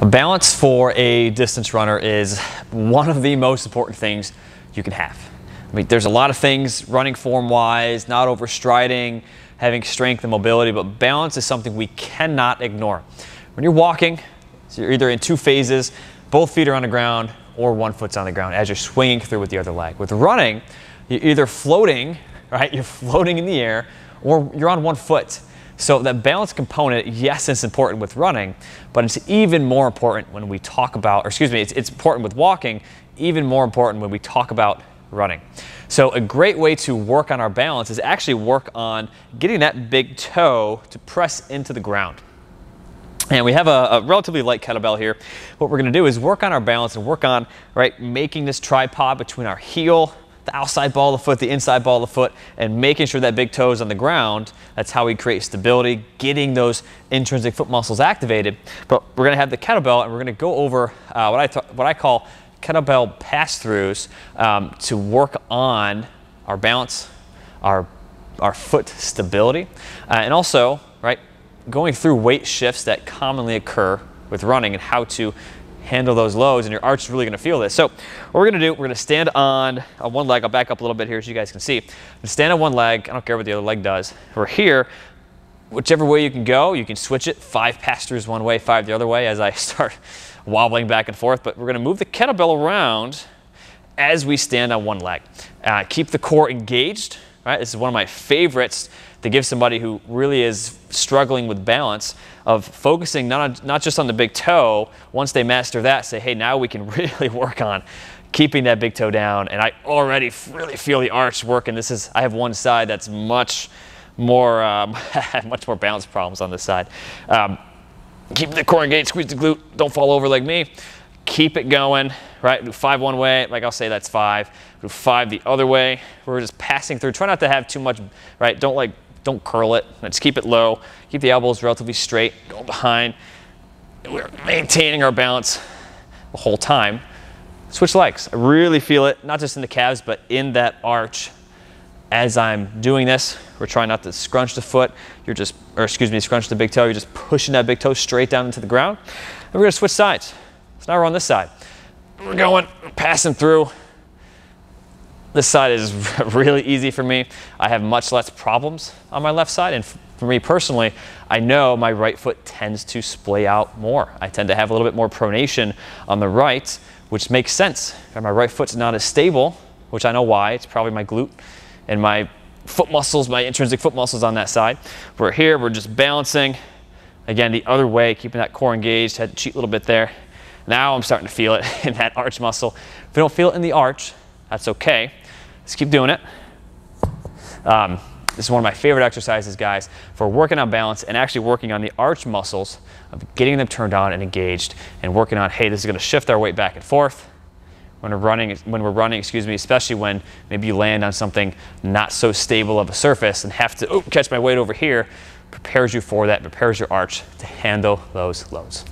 Balance for a distance runner is one of the most important things you can have. I mean, there's a lot of things running form wise, not overstriding, having strength and mobility, but balance is something we cannot ignore. When you're walking, so you're either in two phases, both feet are on the ground or one foot's on the ground as you're swinging through with the other leg. With running, you're either floating, right? You're floating in the air or you're on one foot. So that balance component, yes, it's important with running, but it's even more important when we talk about, or excuse me, it's, it's important with walking, even more important when we talk about running. So a great way to work on our balance is actually work on getting that big toe to press into the ground. And we have a, a, relatively light kettlebell here. What we're gonna do is work on our balance and work on, right, making this tripod between our heel the outside ball of the foot, the inside ball of the foot, and making sure that big toe is on the ground. That's how we create stability, getting those intrinsic foot muscles activated. But we're gonna have the kettlebell and we're gonna go over uh, what, I what I call kettlebell pass-throughs um, to work on our balance, our, our foot stability, uh, and also, right, going through weight shifts that commonly occur with running and how to handle those loads and your arch is really gonna feel this. So what we're gonna do, we're gonna stand on, on one leg. I'll back up a little bit here so you guys can see. stand on one leg. I don't care what the other leg does. We're here. Whichever way you can go, you can switch it. Five pass-throughs one way, five the other way as I start wobbling back and forth. But we're gonna move the kettlebell around as we stand on one leg. Uh, keep the core engaged. Right? This is one of my favorites to give somebody who really is struggling with balance of focusing not, on, not just on the big toe. Once they master that, say, hey, now we can really work on keeping that big toe down. And I already really feel the arch working. This is, I have one side that's much more, um, much more balance problems on this side. Um, keep the core engaged, squeeze the glute, don't fall over like me. Keep it going, right? Do five one way, like I'll say that's five. Do five the other way. We're just passing through. Try not to have too much, right? Don't like don't curl it. Let's keep it low. Keep the elbows relatively straight. Go behind. We're maintaining our balance the whole time. Switch legs. I really feel it, not just in the calves, but in that arch. As I'm doing this, we're trying not to scrunch the foot. You're just, or excuse me, scrunch the big toe. You're just pushing that big toe straight down into the ground. And we're gonna switch sides. Now we're on this side. We're going, passing through. This side is really easy for me. I have much less problems on my left side. And for me personally, I know my right foot tends to splay out more. I tend to have a little bit more pronation on the right, which makes sense. My right foot's not as stable, which I know why. It's probably my glute and my foot muscles, my intrinsic foot muscles on that side. We're here, we're just balancing. Again, the other way, keeping that core engaged, had to cheat a little bit there. Now I'm starting to feel it in that arch muscle. If we don't feel it in the arch, that's okay. Let's keep doing it. Um, this is one of my favorite exercises, guys, for working on balance and actually working on the arch muscles of getting them turned on and engaged and working on, hey, this is gonna shift our weight back and forth when we're running, when we're running, excuse me, especially when maybe you land on something not so stable of a surface and have to oh, catch my weight over here, prepares you for that, prepares your arch to handle those loads.